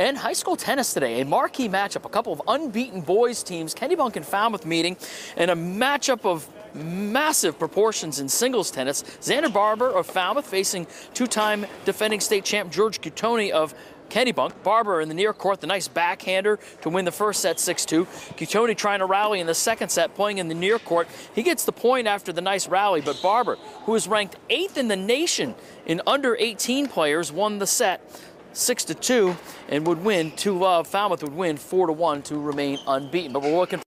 And high school tennis today, a marquee matchup, a couple of unbeaten boys teams, Kennebunk and Falmouth meeting, and a matchup of massive proportions in singles tennis. Xander Barber of Falmouth facing two-time defending state champ George Cutoni of Kennebunk. Barber in the near court, the nice backhander to win the first set 6-2. Cutoni trying to rally in the second set, playing in the near court. He gets the point after the nice rally, but Barber, who is ranked eighth in the nation in under 18 players, won the set six to two and would win. Two love Falmouth would win four to one to remain unbeaten. But we're looking.